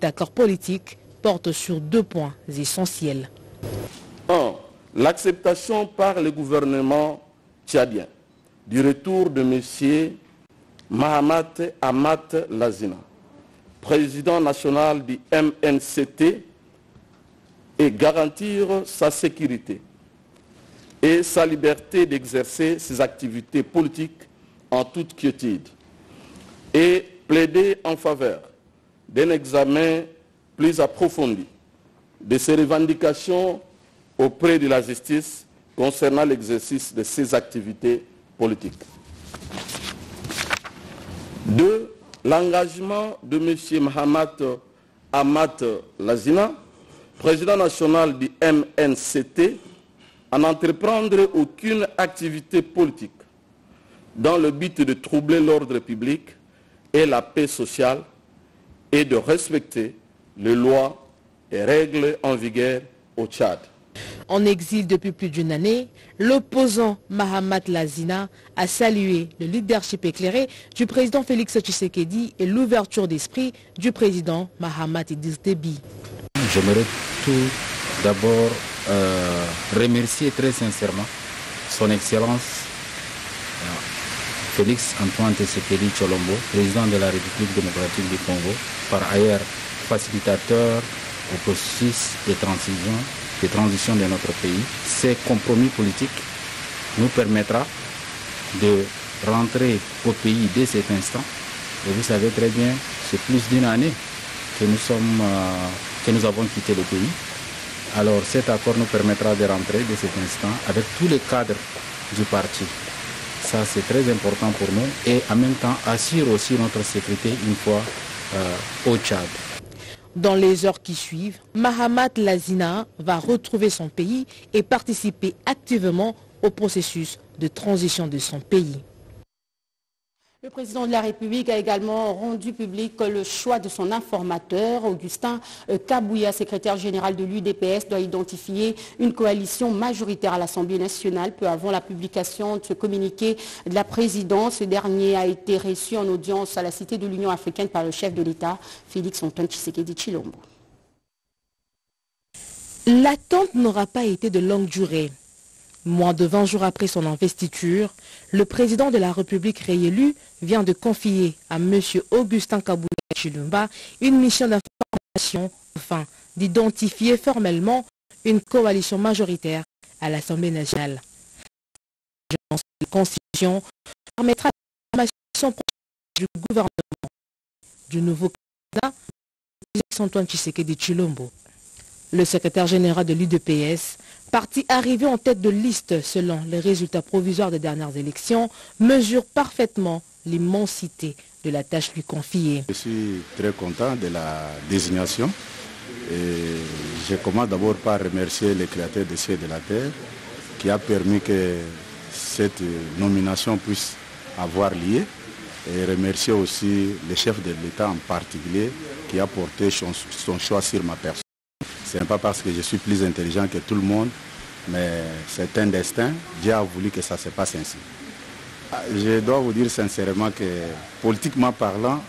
Cet accord politique porte sur deux points essentiels. 1. L'acceptation par le gouvernement tchadien du retour de M. Mahamat Amat Lazina, président national du MNCT, et garantir sa sécurité et sa liberté d'exercer ses activités politiques en toute quiétude et plaider en faveur d'un examen plus approfondi de ses revendications auprès de la justice concernant l'exercice de ses activités politiques. Deux, l'engagement de M. Mohamed Amat Lazina, président national du MNCT, à n'entreprendre aucune activité politique dans le but de troubler l'ordre public et la paix sociale et de respecter les lois et règles en vigueur au Tchad. En exil depuis plus d'une année, l'opposant Mahamat Lazina a salué le leadership éclairé du président Félix Tshisekedi et l'ouverture d'esprit du président Mahamat Idriss Déby. J'aimerais tout d'abord euh, remercier très sincèrement son Excellence euh, Félix Antoine Tshisekedi Cholombo, président de la République démocratique du Congo, par ailleurs facilitateur au processus de transition, de transition de notre pays. Ces compromis politiques nous permettra de rentrer au pays dès cet instant. Et vous savez très bien, c'est plus d'une année que nous, sommes, euh, que nous avons quitté le pays. Alors cet accord nous permettra de rentrer dès cet instant avec tous les cadres du parti. Ça c'est très important pour nous et en même temps assure aussi notre sécurité une fois euh, au Tchad. Dans les heures qui suivent, Mahamat Lazina va retrouver son pays et participer activement au processus de transition de son pays. Le président de la République a également rendu public le choix de son informateur. Augustin Kabouya, secrétaire général de l'UDPS, doit identifier une coalition majoritaire à l'Assemblée nationale peu avant la publication de ce communiqué de la présidence. Ce dernier a été reçu en audience à la Cité de l'Union africaine par le chef de l'État, Félix Antoine Tshisekedi Chilombo. L'attente n'aura pas été de longue durée. Moins de 20 jours après son investiture, le président de la République réélu vient de confier à M. Augustin Kabouya Chilumba une mission d'information afin d'identifier formellement une coalition majoritaire à l'Assemblée nationale. La Constitution permettra la formation du gouvernement du nouveau candidat, Antoine Tshisekedi Chilombo. Le secrétaire général de l'UDPS parti arrivé en tête de liste selon les résultats provisoires des dernières élections, mesure parfaitement l'immensité de la tâche lui confiée. Je suis très content de la désignation. Et je commence d'abord par remercier les créateurs des cieux de la terre qui a permis que cette nomination puisse avoir lieu et remercier aussi le chef de l'État en particulier qui a porté son choix sur ma personne. Ce n'est pas parce que je suis plus intelligent que tout le monde, mais c'est un destin. Dieu a voulu que ça se passe ainsi. Je dois vous dire sincèrement que, politiquement parlant,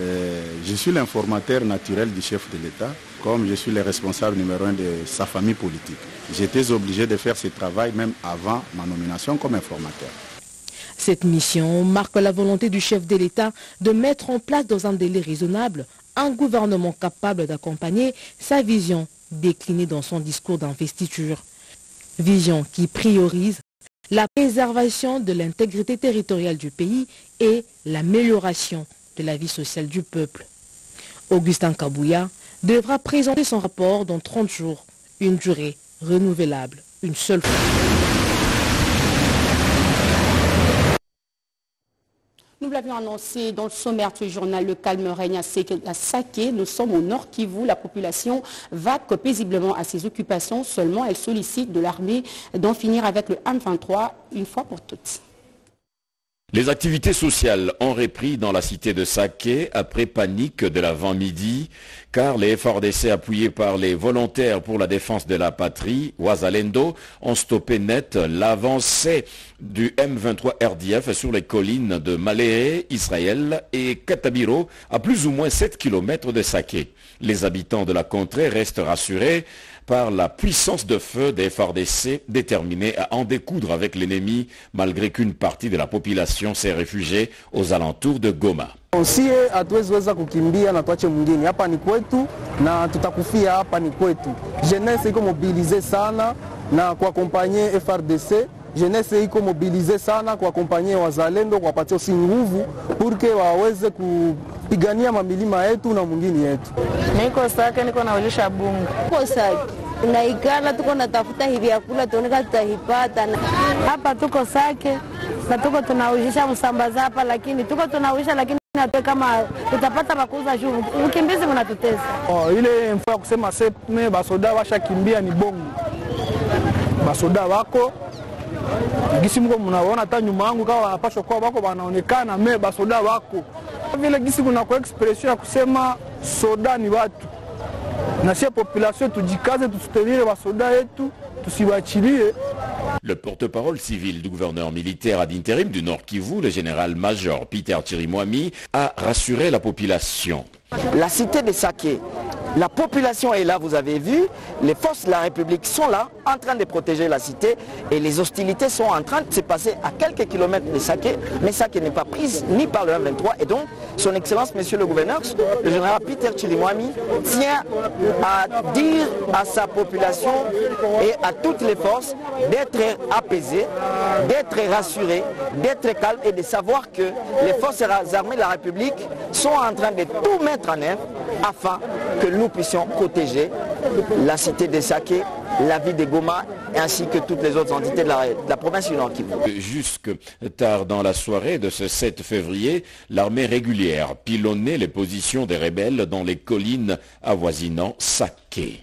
euh, je suis l'informateur naturel du chef de l'État, comme je suis le responsable numéro un de sa famille politique. J'étais obligé de faire ce travail même avant ma nomination comme informateur. Cette mission marque la volonté du chef de l'État de mettre en place dans un délai raisonnable un gouvernement capable d'accompagner sa vision déclinée dans son discours d'investiture. Vision qui priorise la préservation de l'intégrité territoriale du pays et l'amélioration de la vie sociale du peuple. Augustin Kabouya devra présenter son rapport dans 30 jours, une durée renouvelable, une seule fois. Nous l'avions annoncé dans le sommaire du journal, le calme règne à Saké. Nous sommes au nord Kivu. La population va paisiblement à ses occupations. Seulement, elle sollicite de l'armée d'en finir avec le M23 une fois pour toutes. Les activités sociales ont repris dans la cité de Saké après panique de l'avant-midi, car les FRDC appuyés par les volontaires pour la défense de la patrie, Ouazalendo, ont stoppé net l'avancée du M23 RDF sur les collines de Malé, Israël et Katabiro, à plus ou moins 7 km de Saké. Les habitants de la contrée restent rassurés par la puissance de feu des FARDC déterminés à en découdre avec l'ennemi malgré qu'une partie de la population s'est réfugiée aux alentours de Goma. Sie hatuweziweza kukimbia na tuache mwingine, hapa ni kwetu na tutakufia hapa ni kwetu. Jeunesse iko mobilize sana na kuakompanye FRDC jeunesse iko mobilize sana kuakompanye wazalendo kuwapatia usi nguvu purke waweze kupigania mamilima yetu na mwingini yetu. Niko Sake, niko naulisha bungu. Niko Sake naikala, tuko natafuta hivi vyakula tuoneka tutahipata. Hapa tuko Sake na tuko tunauisha msambaza hapa, lakini tuko tunauisha lakini kama tutapata makuza juu ukimbizi mnatutesa. Oh, ile mfua ya kusema seme basoda washakimbia ni bongo, basoda wako gisi mko mnaona hata nyuma yangu kama wanapashwa kuwa wako wanaonekana me basoda wako vile gisi kuna kwa expression ya kusema soda ni watu na sie population tujikaze, tusutenire basoda yetu tusiwachilie. Le porte-parole civil du gouverneur militaire ad intérim du Nord Kivu, le général-major Peter Chirimwami, a rassuré la population. La cité de Saké, la population est là, vous avez vu, les forces de la République sont là, en train de protéger la cité, et les hostilités sont en train de se passer à quelques kilomètres de Saké, mais Saké n'est pas prise ni par le M23, et donc son Excellence, Monsieur le Gouverneur, le général Peter Chirimwami, tient à dire à sa population et à toutes les forces d'être apaisées, d'être rassurées, d'être calmes et de savoir que les forces armées de la République sont en train de tout mettre en œuvre afin que nous puissions protéger la cité de Saké, la ville de Goma ainsi que toutes les autres entités de la, de la province du Nord Kivu. Jusque tard dans la soirée de ce 7 février, l'armée régulière pilonnait les positions des rebelles dans les collines avoisinant Saké.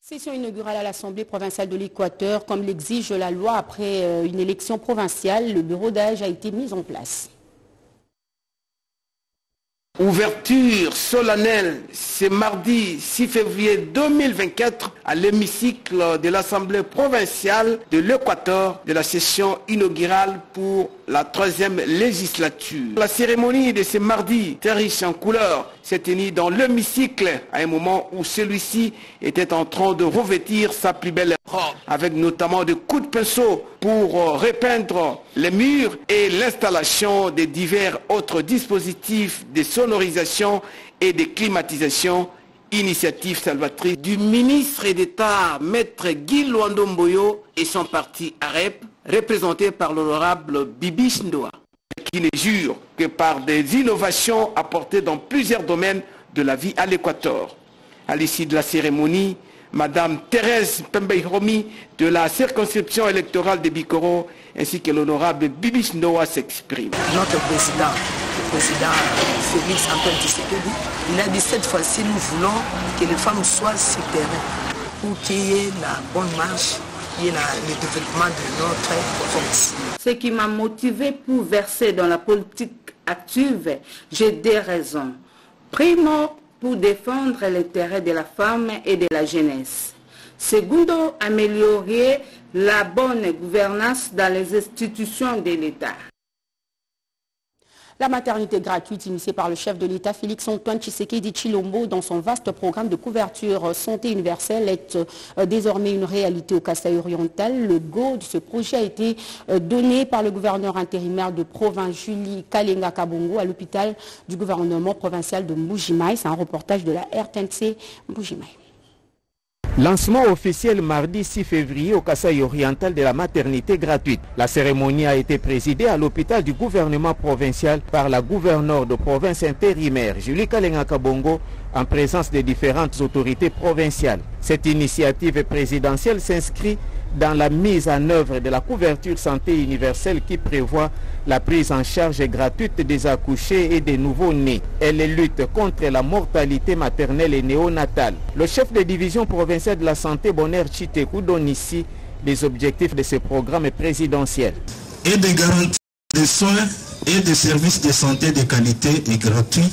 Session inaugurale à l'Assemblée provinciale de l'Équateur. Comme l'exige la loi après une élection provinciale, le bureau d'âge a été mis en place. Ouverture solennelle ce mardi 6 février 2024 à l'hémicycle de l'Assemblée provinciale de l'Équateur de la session inaugurale pour la troisième législature. La cérémonie de ce mardi, très riche en couleurs, s'est tenue dans l'hémicycle à un moment où celui-ci était en train de revêtir sa plus belle robe, avec notamment des coups de pinceau pour repeindre les murs et l'installation de divers autres dispositifs de sonorisation et de climatisation. Initiative salvatrice du ministre d'État Maître Guy Luandomboyo et son parti AREP, représenté par l'honorable Bibi Ndoa, qui ne jure que par des innovations apportées dans plusieurs domaines de la vie à l'Équateur. À l'issue de la cérémonie, Madame Thérèse Pembeiromi de la circonscription électorale de Bikoro ainsi que l'honorable Bibi Ndoa s'expriment. Notre président, le président Félix Antoine Tshisekedi, il a dit cette fois-ci nous voulons que les femmes soient sur terrain pour qu'il y ait la bonne marche, qu'il le développement de notre province. Ce qui m'a motivé pour verser dans la politique active, j'ai des raisons. Primo, pour défendre l'intérêt de la femme et de la jeunesse. Segundo, améliorer la bonne gouvernance dans les institutions de l'État. La maternité gratuite initiée par le chef de l'État Félix Antoine Tshisekedi Chilombo dans son vaste programme de couverture santé universelle est désormais une réalité au Kassai oriental. Le go de ce projet a été donné par le gouverneur intérimaire de province Julie Kalenga Kabongo à l'hôpital du gouvernement provincial de Mbujimaï. C'est un reportage de la RTNC Mbujimaï. Lancement officiel mardi 6 février au Kassai oriental de la maternité gratuite. La cérémonie a été présidée à l'hôpital du gouvernement provincial par la gouverneure de province intérimaire Julie Kabongo en présence des différentes autorités provinciales. Cette initiative présidentielle s'inscrit dans la mise en œuvre de la couverture santé universelle qui prévoit la prise en charge gratuite des accouchés et des nouveaux-nés. Elle lutte contre la mortalité maternelle et néonatale. Le chef de division provinciale de la santé, Bonheur Chitekou, donne ici les objectifs de ce programme présidentiel. Et de garantir des soins et des services de santé de qualité et gratuits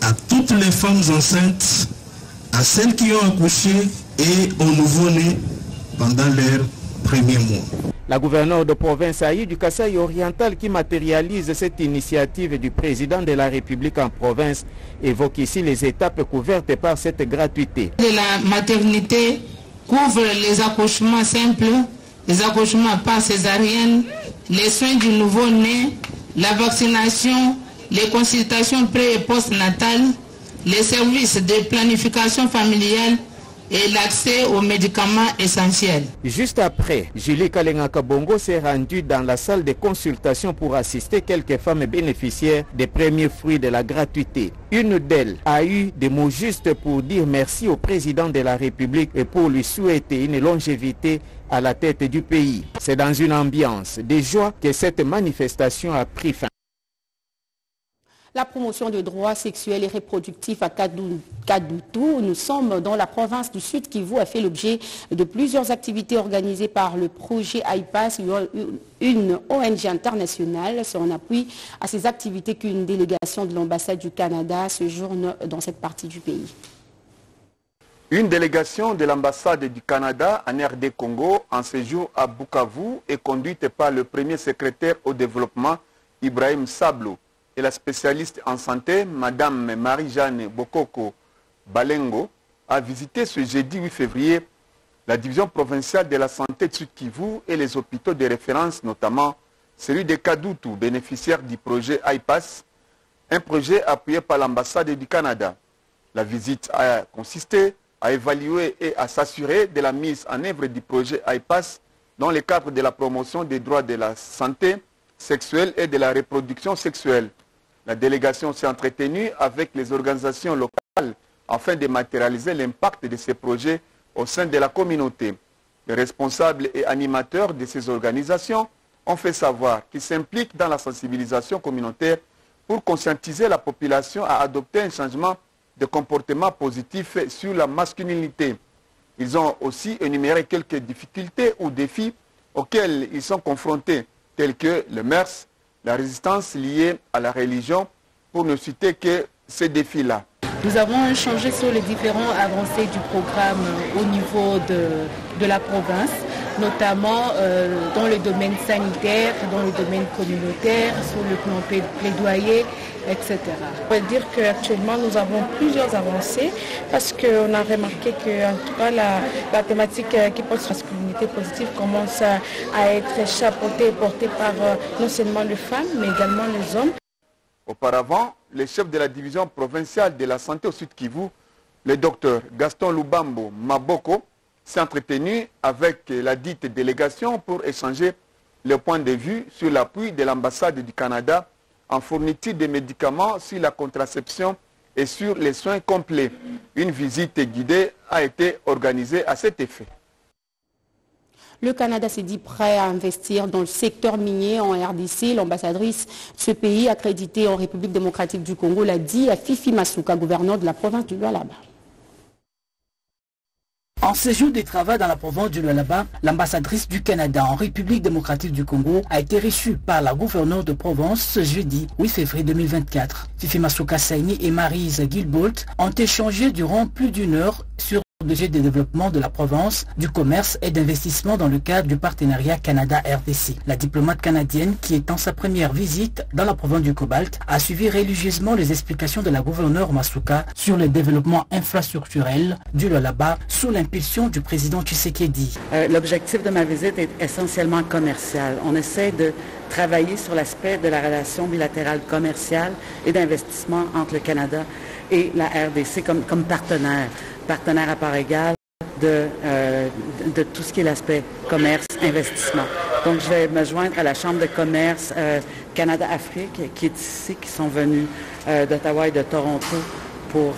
à toutes les femmes enceintes, à celles qui ont accouché et aux nouveau-nés pendant leur premiers mois. La gouverneure de province Aïe du Kasaï oriental qui matérialise cette initiative du président de la République en province évoque ici les étapes couvertes par cette gratuité. La maternité couvre les accouchements simples, les accouchements par césarienne, les soins du nouveau-né, la vaccination, les consultations pré- et post-natales, les services de planification familiale et l'accès aux médicaments essentiels. Juste après, Julie Kalenga Kabongo s'est rendue dans la salle de consultation pour assister quelques femmes bénéficiaires des premiers fruits de la gratuité. Une d'elles a eu des mots justes pour dire merci au président de la République et pour lui souhaiter une longévité à la tête du pays. C'est dans une ambiance de joie que cette manifestation a pris fin. La promotion des droits sexuels et reproductifs à Kadou- Kadoutou, nous sommes dans la province du Sud Kivu, a fait l'objet de plusieurs activités organisées par le projet IPAS, une ONG internationale. C'est en appui à ces activités qu'une délégation de l'ambassade du Canada séjourne dans cette partie du pays. Une délégation de l'ambassade du Canada en RD Congo en séjour à Bukavu est conduite par le premier secrétaire au développement Ibrahim Sablo et la spécialiste en santé Madame Marie-Jeanne Bokoko Balengo a visité ce jeudi 8 février la division provinciale de la santé de Sud-Kivu et les hôpitaux de référence, notamment celui de Kadoutou, bénéficiaire du projet IPAS, un projet appuyé par l'ambassade du Canada. La visite a consisté à évaluer et à s'assurer de la mise en œuvre du projet IPAS dans le cadre de la promotion des droits de la santé sexuelle et de la reproduction sexuelle. La délégation s'est entretenue avec les organisations locales afin de matérialiser l'impact de ces projets au sein de la communauté. Les responsables et animateurs de ces organisations ont fait savoir qu'ils s'impliquent dans la sensibilisation communautaire pour conscientiser la population à adopter un changement de comportement positif sur la masculinité. Ils ont aussi énuméré quelques difficultés ou défis auxquels ils sont confrontés, tels que le MERS, la résistance liée à la religion, pour ne citer que ces défis-là. Nous avons échangé sur les différents avancées du programme au niveau de, de la province, notamment euh, dans le domaine sanitaire, dans le domaine communautaire, sur le plan pla- plaidoyer, etc. On va dire qu'actuellement nous avons plusieurs avancées parce qu'on a remarqué que en tout cas la, la thématique euh, qui porte sur la masculinité positive commence à, à être chapeautée et portée par euh, non seulement les femmes mais également les hommes. Auparavant, le chef de la division provinciale de la santé au Sud Kivu, le docteur Gaston Lubambo Maboko, s'est entretenu avec la dite délégation pour échanger le point de vue sur l'appui de l'ambassade du Canada en fourniture de médicaments sur la contraception et sur les soins complets. Une visite guidée a été organisée à cet effet. Le Canada s'est dit prêt à investir dans le secteur minier en RDC. L'ambassadrice de ce pays accrédité en République démocratique du Congo l'a dit à Fifi Masuka, gouverneur de la province du Lualaba. En séjour de travail dans la province du Lualaba, l'ambassadrice du Canada en République démocratique du Congo a été reçue par la gouverneure de province ce jeudi 8 février 2024. Fifi Masuka Saini et Marise Gilbolt ont échangé durant plus d'une heure sur de développement de la province, du commerce et d'investissement dans le cadre du partenariat Canada-RDC. La diplomate canadienne, qui est en sa première visite dans la province du Cobalt, a suivi religieusement les explications de la gouverneure Masuka sur le développement infrastructurel du Lualaba sous l'impulsion du président Tshisekedi. Euh, L'objectif de ma visite est essentiellement commercial. On essaie de travailler sur l'aspect de la relation bilatérale commerciale et d'investissement entre le Canada et la RDC comme partenaire, partenaire à part égale de, euh, de, tout ce qui est l'aspect commerce, investissement. Donc je vais me joindre à la Chambre de commerce euh, Canada-Afrique qui est ici, qui sont venus euh, d'Ottawa et de Toronto pour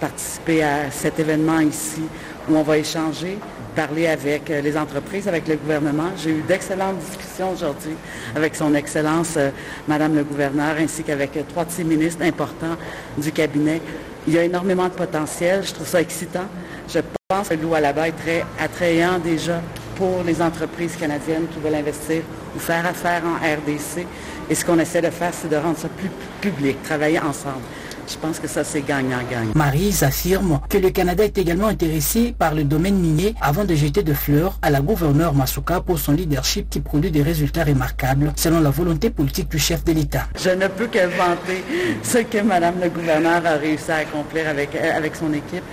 participer à cet événement ici où on va échanger, parler avec les entreprises, avec le gouvernement. J'ai eu d'excellentes discussions aujourd'hui avec son Excellence, Madame le gouverneur, ainsi qu'avec trois de ses ministres importants du cabinet. Il y a énormément de potentiel. Je trouve ça excitant. Je pense que le Loualaba est très attrayant déjà pour les entreprises canadiennes qui veulent investir ou faire affaire en RDC. Et ce qu'on essaie de faire, c'est de rendre ça plus public, travailler ensemble. Je pense que ça, c'est gagnant-gagnant. Marise affirme que le Canada est également intéressé par le domaine minier avant de jeter de fleurs à la gouverneure Masuka pour son leadership qui produit des résultats remarquables selon la volonté politique du chef de l'État. Je ne peux que vanter ce que Madame le gouverneur a réussi à accomplir avec, avec son équipe.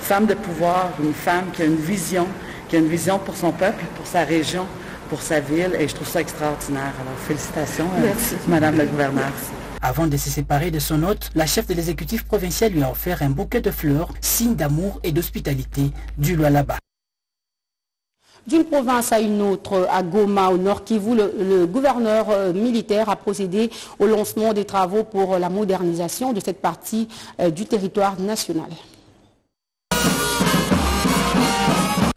Femme de pouvoir, une femme qui a une vision, qui a une vision pour son peuple, pour sa région, pour sa ville, et je trouve ça extraordinaire. Alors, félicitations, Merci. Madame le gouverneur. Avant de se séparer de son hôte, la chef de l'exécutif provincial lui a offert un bouquet de fleurs, signe d'amour et d'hospitalité du Lualaba. D'une province à une autre, à Goma, au nord Kivu, le, le gouverneur euh, militaire a procédé au lancement des travaux pour la modernisation de cette partie euh, du territoire national.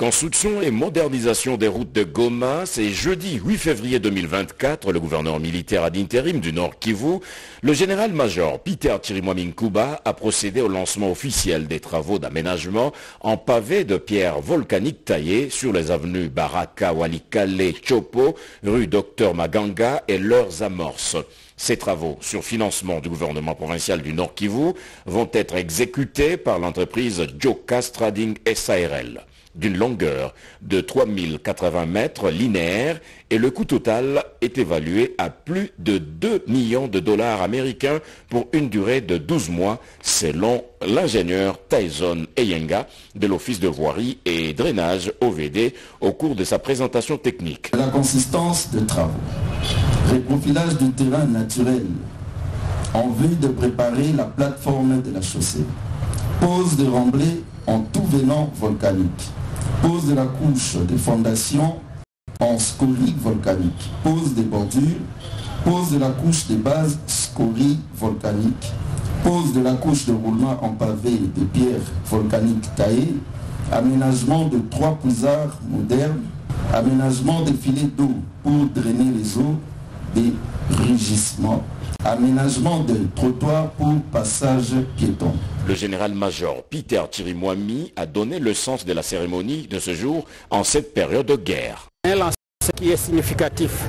Construction et modernisation des routes de Goma, c'est jeudi 8 février 2024, le gouverneur militaire ad intérim du Nord Kivu, le général-major Peter Chirimwaminkuba a procédé au lancement officiel des travaux d'aménagement en pavé de pierres volcaniques taillées sur les avenues Baraka, Walikale, Chopo, rue Docteur Maganga et leurs amorces. Ces travaux, sur financement du gouvernement provincial du Nord Kivu, vont être exécutés par l'entreprise Joka Strading SARL d'une longueur de 3080 mètres linéaires et le coût total est évalué à plus de 2 millions de dollars américains pour une durée de 12 mois selon l'ingénieur Tyson Eyenga de l'Office de voirie et drainage OVD au cours de sa présentation technique. La consistance des travaux. Reprofilage du terrain naturel en vue de préparer la plateforme de la chaussée. Pose de remblais en tout venant volcanique pose de la couche de fondation en scorie volcanique, pose des bordures, pose de la couche de base scorie volcanique, pose de la couche de roulement en pavé de pierres volcaniques taillées, aménagement de trois poussards modernes, aménagement de filets d'eau pour drainer les eaux des rugissements, aménagement de trottoirs pour passage piéton. Le général-major Peter Chirimwami a donné le sens de la cérémonie de ce jour en cette période de guerre. Un lancement qui est significatif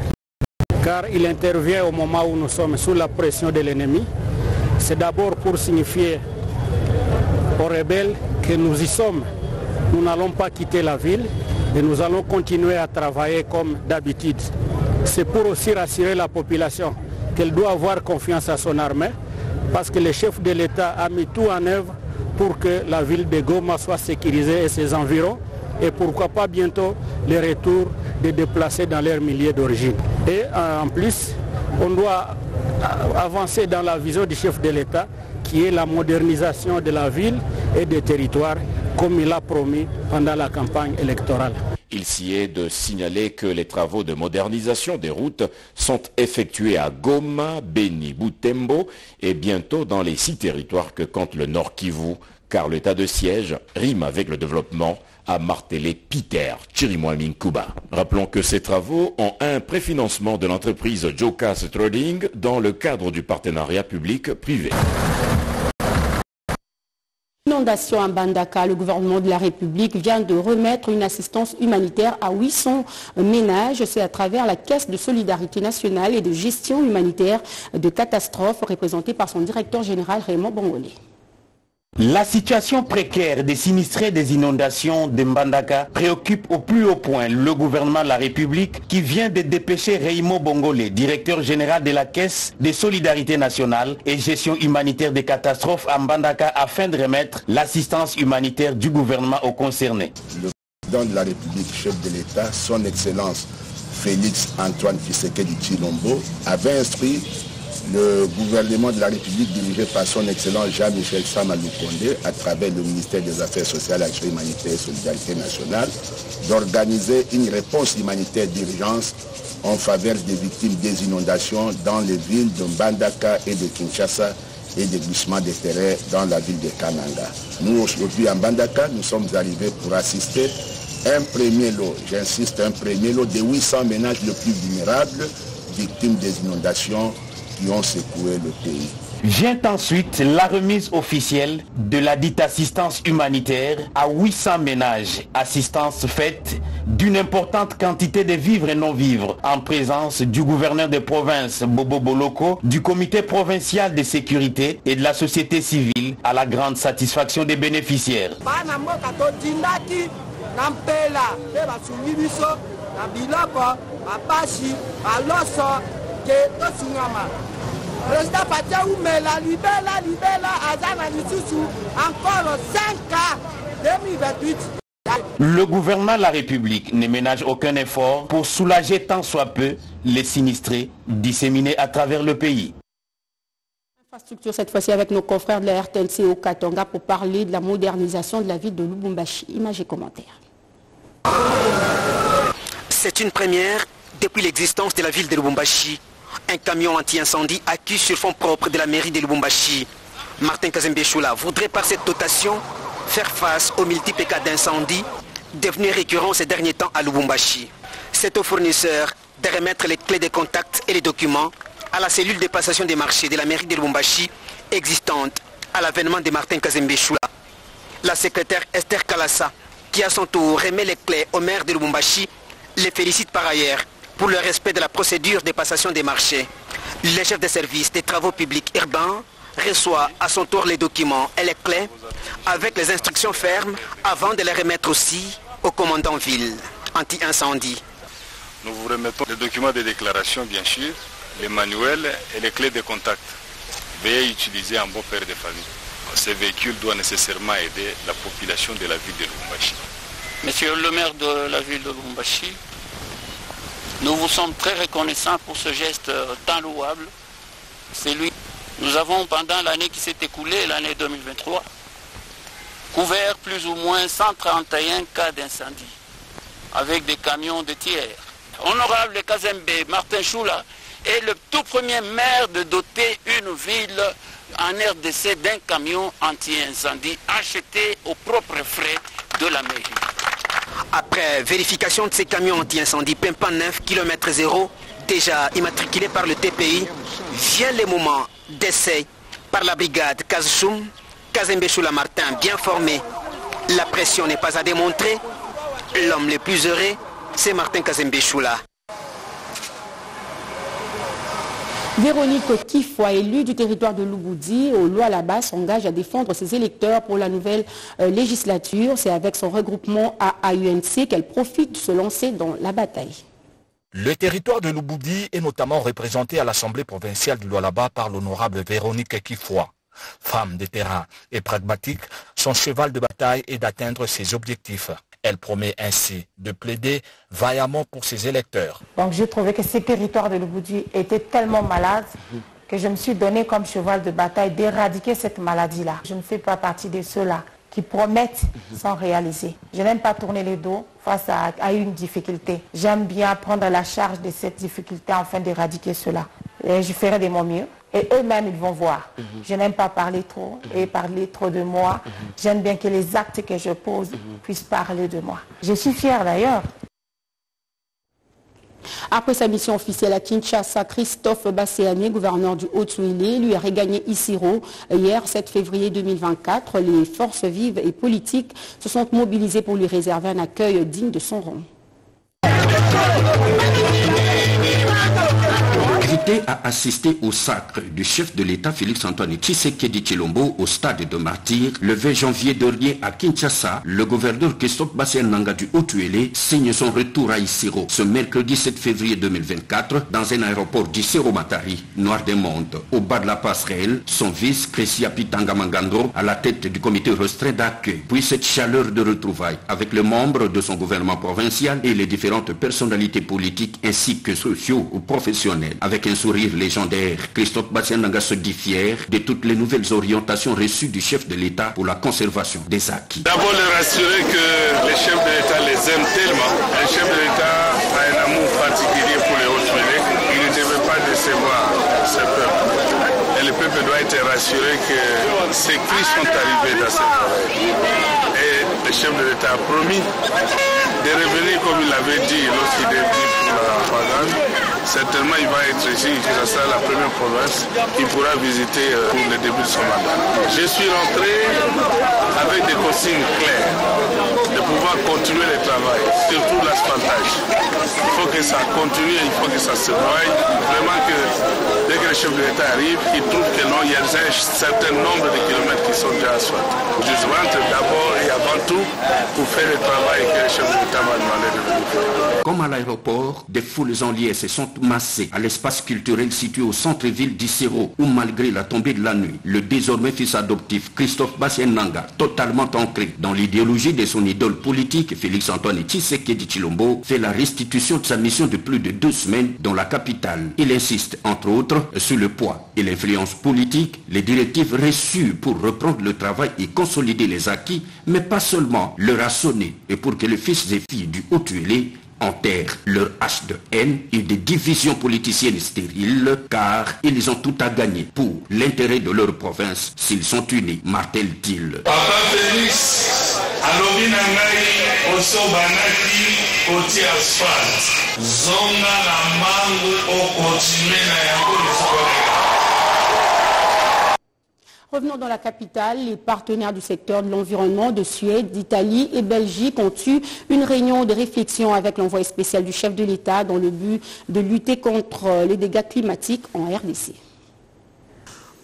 car il intervient au moment où nous sommes sous la pression de l'ennemi. C'est d'abord pour signifier aux rebelles que nous y sommes. Nous n'allons pas quitter la ville et nous allons continuer à travailler comme d'habitude. C'est pour aussi rassurer la population qu'elle doit avoir confiance à son armée parce que le chef de l'État a mis tout en œuvre pour que la ville de Goma soit sécurisée et ses environs et pourquoi pas bientôt le retour des déplacés dans leur milieu d'origine. Et en plus, on doit avancer dans la vision du chef de l'État qui est la modernisation de la ville et des territoires comme il a promis pendant la campagne électorale. Il s'y est de signaler que les travaux de modernisation des routes sont effectués à Goma, Beni, Butembo et bientôt dans les six territoires que compte le Nord Kivu, car l'état de siège rime avec le développement, a martelé Peter Chirimwaminkuba. Rappelons que ces travaux ont un préfinancement de l'entreprise Jokas Trading dans le cadre du partenariat public-privé. Inondation à Bandaka, le gouvernement de la République vient de remettre une assistance humanitaire à 800 ménages. C'est à travers la Caisse de solidarité nationale et de gestion humanitaire de catastrophes représentée par son directeur général Raymond Bongolé. La situation précaire des sinistrés des inondations de Mbandaka préoccupe au plus haut point le gouvernement de la République qui vient de dépêcher Raymond Bongolé, directeur général de la Caisse de solidarité nationale et gestion humanitaire des catastrophes à Mbandaka afin de remettre l'assistance humanitaire du gouvernement aux concernés. Le président de la République, chef de l'État, son Excellence Félix Antoine Tshisekedi Chilombo, avait instruit le gouvernement de la République dirigé par son excellent Jean-Michel Samalou Condé à travers le ministère des Affaires sociales, Action humanitaire et solidarité nationale d'organiser une réponse humanitaire d'urgence en faveur des victimes des inondations dans les villes de Mbandaka et de Kinshasa et des glissements de terrain dans la ville de Kananga. Nous, aujourd'hui à Mbandaka, nous sommes arrivés pour assister un premier lot, j'insiste, un premier lot de 800 ménages les plus vulnérables, victimes des inondations qui ont secoué le pays. Vient ensuite la remise officielle de la dite assistance humanitaire à 800 ménages. Assistance faite d'une importante quantité de vivres et non-vivres en présence du gouverneur de province Bobo Boloko, du comité provincial de sécurité et de la société civile à la grande satisfaction des bénéficiaires. Président patia umela libela libela aza na lisusu encore 5 cas 2028 Le gouvernement de la République ne ménage aucun effort pour soulager tant soit peu les sinistrés disséminés à travers le pays. Infrastructure cette fois-ci avec nos confrères de la RTNC au Katanga pour parler de la modernisation de la ville de Lubumbashi. Images et commentaires. C'est une première depuis l'existence de la ville de Lubumbashi. Un camion anti-incendie acquis sur fonds propres de la mairie de Lubumbashi. Martin Kazembechula voudrait par cette dotation faire face aux multiples cas d'incendie devenus récurrents ces derniers temps à Lubumbashi. C'est au fournisseur de remettre les clés de contact et les documents à la cellule de passation des marchés de la mairie de Lubumbashi existante à l'avènement de Martin Kazembechula. La secrétaire Esther Kalassa, qui à son tour remet les clés au maire de Lubumbashi, les félicite par ailleurs pour le respect de la procédure de passation des marchés. Le chef de service des travaux publics urbains reçoit à son tour les documents et les clés avec les instructions fermes avant de les remettre aussi au commandant ville anti-incendie. Nous vous remettons les documents de déclaration, bien sûr, les manuels et les clés de contact. Veuillez utiliser un bon père de famille. Ces véhicules doivent nécessairement aider la population de la ville de Lubumbashi. Monsieur le maire de la ville de Lubumbashi, nous vous sommes très reconnaissants pour ce geste tant louable. C'est lui. Nous avons, pendant l'année qui s'est écoulée, l'année 2023, couvert plus ou moins 131 cas d'incendie avec des camions de tiers. Honorable Kazembe, Martin Choula est le tout premier maire de doter une ville en RDC d'un camion anti-incendie acheté aux propres frais de la mairie. Après vérification de ces camions anti-incendie Pimpan 9 km 0, déjà immatriculés par le TPI, vient le moment d'essai par la brigade Kazchoum, Kazembe Choula Martin bien formé. La pression n'est pas à démontrer. L'homme le plus heureux, c'est Martin Kazembe Choula. Véronique Kifwa, élue du territoire de Louboudi, au Loi-Là-Bas, s'engage à défendre ses électeurs pour la nouvelle euh, législature. C'est avec son regroupement à AUNC qu'elle profite de se lancer dans la bataille. Le territoire de Louboudi est notamment représenté à l'Assemblée provinciale du Loi-Là-Bas par l'honorable Véronique Kifwa. Femme de terrain et pragmatique, son cheval de bataille est d'atteindre ses objectifs. Elle promet ainsi de plaider vaillamment pour ses électeurs. Donc j'ai trouvé que ce territoire de Louboudi était tellement malade que je me suis donné comme cheval de bataille d'éradiquer cette maladie-là. Je ne fais pas partie de ceux-là qui promettent sans réaliser. Je n'aime pas tourner le dos face à une difficulté. J'aime bien prendre la charge de cette difficulté afin d'éradiquer cela. Et je ferai de mon mieux. Et eux-mêmes, ils vont voir. Je n'aime pas parler trop et parler trop de moi. J'aime bien que les actes que je pose puissent parler de moi. Je suis fière d'ailleurs. Après sa mission officielle à Kinshasa, Christophe Basséani, gouverneur du Haut-Touilé, lui a regagné Isiro. Hier, 7 février 2024, les forces vives et politiques se sont mobilisées pour lui réserver un accueil digne de son rang. Invité à au sacre du chef de l'État Félix-Antoine Tshisekedi Chilombo au stade de Martyr, le 20 janvier dernier à Kinshasa, le gouverneur Christophe Bassénanga du Haut-Tuélé signe son retour à Isiro ce mercredi 7 février 2024 dans un aéroport d'Isiro Matari, Noir des Mondes. Au bas de la passerelle, son vice Chrissia Pitanga Mangando à la tête du comité restreint d'accueil. Puis cette chaleur de retrouvailles avec les membres de son gouvernement provincial et les différentes personnalités politiques ainsi que sociaux ou professionnels. Avec sourire légendaire, Christophe Bassiananga se dit fier de toutes les nouvelles orientations reçues du chef de l'État pour la conservation des acquis. D'abord les rassurer que le chef de l'État les aime tellement. Le chef de l'État a un amour particulier pour les hauts Il ne devait pas décevoir ce peuple. Et le peuple doit être rassuré que ces cris sont arrivés dans cette forêt. Et le chef de l'État a promis de revenir comme il l'avait dit lorsqu'il est venu pour la propagande certainement il va être ici, ce sera la première province qu'il pourra visiter euh, pour le début de son mandat. Je suis rentré avec des consignes claires de pouvoir continuer le travail, surtout l'asphaltage. Il faut que ça continue, il faut que ça se voie. Vraiment que dès que le chef de l'État arrive, il trouve que non, il y a un certain nombre de kilomètres qui sont déjà asphaltés. Je rentre d'abord et avant tout pour faire le travail que le chef de l'État m'a demandé. Comme à l'aéroport, des foules en liesse se sont massées à l'espace culturel situé au centre-ville d'Issero, où malgré la tombée de la nuit, le désormais fils adoptif Christophe Bassienanga, totalement ancré dans l'idéologie de son idole politique, Félix-Antoine Tshisekedi Chilombo, fait la restitution de sa mission de plus de deux semaines dans la capitale. Il insiste, entre autres, sur le poids et l'influence politique, les directives reçues pour reprendre le travail et consolider les acquis, mais pas seulement le rassonner et pour que les fils et filles du Haut-Tuélé enterrent leur hache de haine et des divisions politiciennes stériles, car ils ont tout à gagner pour l'intérêt de leur province s'ils sont unis, martèle-t-il. Papa Félix, na Revenons dans la capitale, les partenaires du secteur de l'environnement de Suède, d'Italie et Belgique ont eu une réunion de réflexion avec l'envoyé spécial du chef de l'État dans le but de lutter contre les dégâts climatiques en RDC.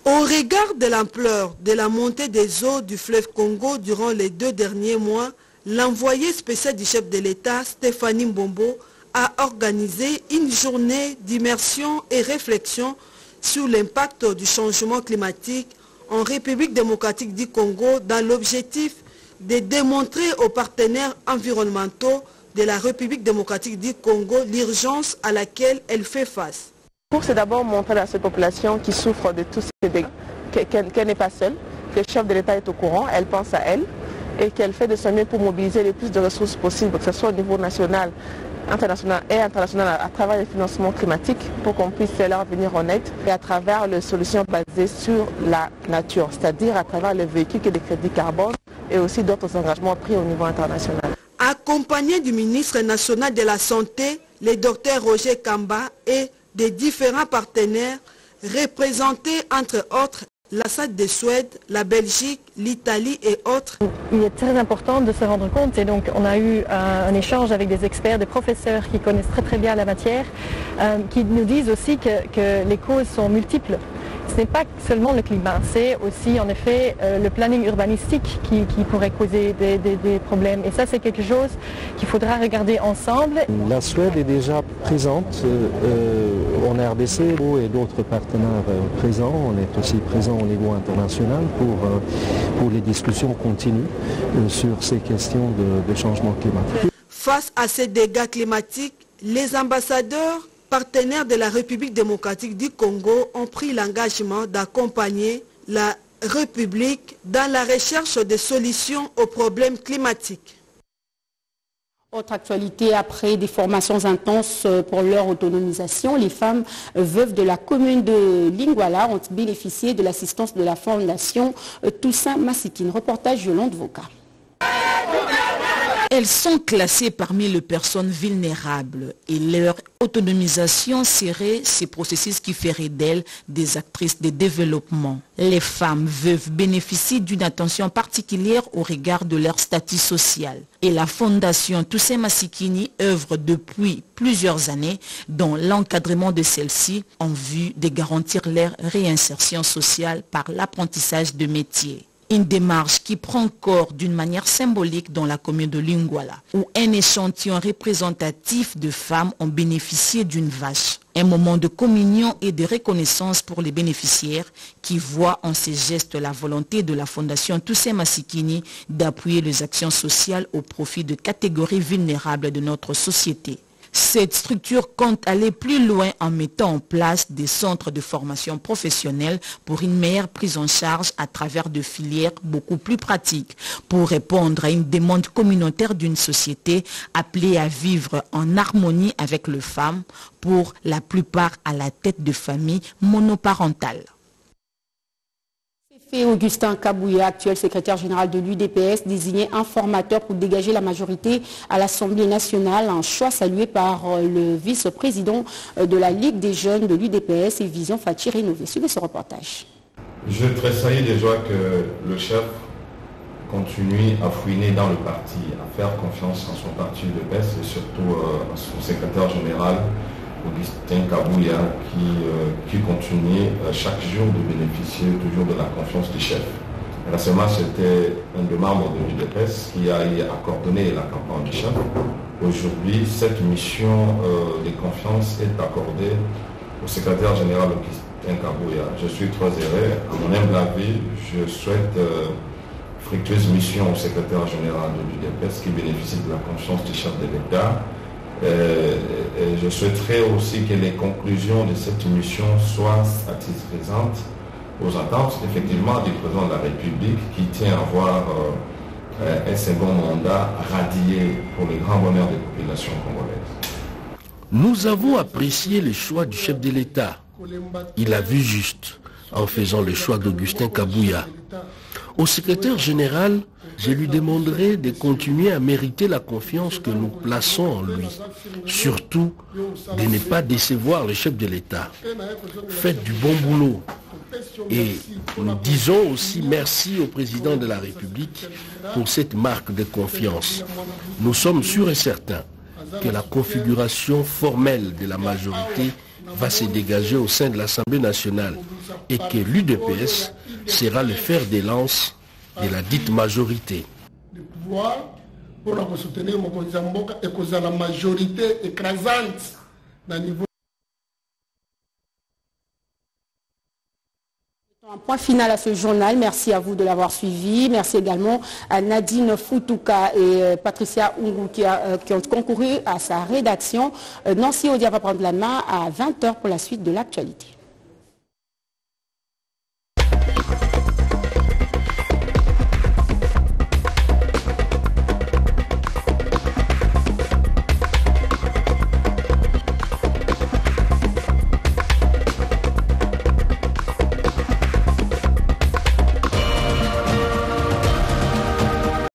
Au regard de l'ampleur de la montée des eaux du fleuve Congo durant les deux derniers mois, l'envoyé spécial du chef de l'État, Stéphanie Mbombo, a organisé une journée d'immersion et réflexion sur l'impact du changement climatique en République démocratique du Congo dans l'objectif de démontrer aux partenaires environnementaux de la République démocratique du Congo l'urgence à laquelle elle fait face. Pour c'est d'abord montrer à cette population qui souffre de tous ces dégâts qu'elle n'est pas seule, que le chef de l'État est au courant, elle pense à elle et qu'elle fait de son mieux pour mobiliser le plus de ressources possibles, que ce soit au niveau national, international et international à travers les financements climatiques pour qu'on puisse leur venir en aide et à travers les solutions basées sur la nature, c'est-à-dire à travers les véhicules et les crédits carbone et aussi d'autres engagements pris au niveau international. Accompagné du ministre national de la Santé, le docteur Roger Kamba et des différents partenaires représentés entre autres la SAD de Suède, la Belgique, l'Italie et autres. Il est très important de se rendre compte et donc on a eu un, un échange avec des experts, des professeurs qui connaissent très très bien la matière, euh, qui nous disent aussi que les causes sont multiples. Ce n'est pas seulement le climat, c'est aussi en effet euh, le planning urbanistique qui, qui pourrait causer des, des, des, problèmes. Et ça, c'est quelque chose qu'il faudra regarder ensemble. La Suède est déjà présente euh, en RDC et d'autres partenaires euh, présents. On est aussi présent au niveau international pour, pour les discussions continues sur ces questions de, de changement climatique. Face à ces dégâts climatiques, les ambassadeurs partenaires de la République démocratique du Congo ont pris l'engagement d'accompagner la République dans la recherche de solutions aux problèmes climatiques. Autre actualité, après des formations intenses pour leur autonomisation, les femmes veuves de la commune de Lingwala ont bénéficié de l'assistance de la fondation Toussaint Massikine. Reportage Yolande Voca. Elles sont classées parmi les personnes vulnérables et leur autonomisation serait ce processus qui ferait d'elles des actrices de développement. Les femmes veuves bénéficient d'une attention particulière au regard de leur statut social. Et la fondation Toussaint Massikini œuvre depuis plusieurs années dans l'encadrement de celles-ci en vue de garantir leur réinsertion sociale par l'apprentissage de métiers. Une démarche qui prend corps d'une manière symbolique dans la commune de Lingwala, où un échantillon représentatif de femmes ont bénéficié d'une vache. Un moment de communion et de reconnaissance pour les bénéficiaires qui voient en ces gestes la volonté de la Fondation Toussaint Massikini d'appuyer les actions sociales au profit de catégories vulnérables de notre société. Cette structure compte aller plus loin en mettant en place des centres de formation professionnelle pour une meilleure prise en charge à travers de filières beaucoup plus pratiques pour répondre à une demande communautaire d'une société appelée à vivre en harmonie avec les femmes, pour la plupart à la tête de familles monoparentales. Et Augustin Kabouya, actuel secrétaire général de l'UDPS, désigné informateur pour dégager la majorité à l'Assemblée nationale, un choix salué par euh, le vice-président euh, de la Ligue des jeunes de l'UDPS et Vision Fatih Rénové. Suivez ce reportage. Je tressaillis joie que le chef continue à fouiner dans le parti, à faire confiance en son parti UDPS et surtout euh, son secrétaire général Augustin Kabouya qui, euh, qui continue euh, chaque jour de bénéficier toujours de la confiance du chef. Récemment, c'était un des membres de l'UDPS qui a, a coordonné la campagne du chef. Aujourd'hui, cette mission euh, de confiance est accordée au secrétaire général Augustin Kabouya. Je suis très heureux. À mon humble avis, je souhaite fructueuse mission au secrétaire général de l'UDPS qui bénéficie de la confiance du chef de l'État euh, je souhaiterais aussi que les conclusions de cette mission soient satisfaisantes aux attentes effectivement du président de la République qui tient à avoir euh, un second mandat radié pour le grand bonheur des populations congolaises. Nous avons apprécié le choix du chef de l'État. Il a vu juste en faisant le choix d'Augustin Kabouya. Au secrétaire général, je lui demanderai de continuer à mériter la confiance que nous plaçons en lui. Surtout, de ne pas décevoir le chef de l'État. Faites du bon boulot. Et nous disons aussi merci au président de la République pour cette marque de confiance. Nous sommes sûrs et certains que la configuration formelle de la majorité va se dégager au sein de l'Assemblée nationale et que l'UDPS sera le fer des lances de la dite majorité. Un point final à ce journal. Merci à vous de l'avoir suivi. Merci également à Nadine Futuka et euh, Patricia Ungu qui, euh, qui, ont concouru à sa rédaction. Euh, Nancy Odia va prendre la main à 20h pour la suite de l'actualité.